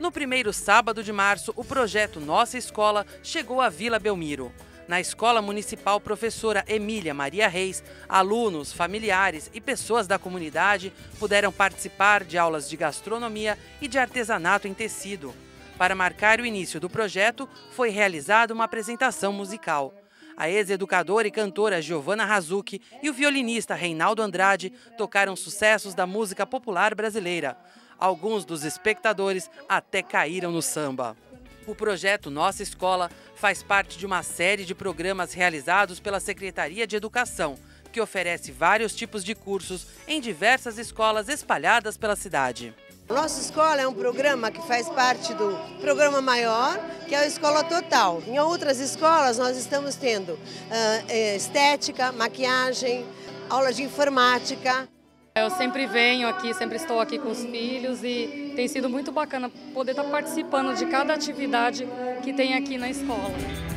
No primeiro sábado de março, o projeto Nossa Escola chegou à Vila Belmiro. Na Escola Municipal Professora Emília Maria Reis, alunos, familiares e pessoas da comunidade puderam participar de aulas de gastronomia e de artesanato em tecido. Para marcar o início do projeto, foi realizada uma apresentação musical. A ex-educadora e cantora Giovanna Razucchi e o violinista Reinaldo Andrade tocaram sucessos da música popular brasileira. Alguns dos espectadores até caíram no samba. O projeto Nossa Escola faz parte de uma série de programas realizados pela Secretaria de Educação, que oferece vários tipos de cursos em diversas escolas espalhadas pela cidade. Nossa escola é um programa que faz parte do programa maior, que é a Escola Total. Em outras escolas nós estamos tendo uh, estética, maquiagem, aula de informática. Eu sempre venho aqui, sempre estou aqui com os filhos e tem sido muito bacana poder estar participando de cada atividade que tem aqui na escola.